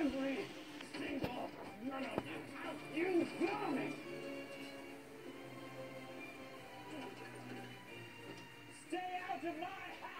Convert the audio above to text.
every single one of them out in vomit. Stay out of my house!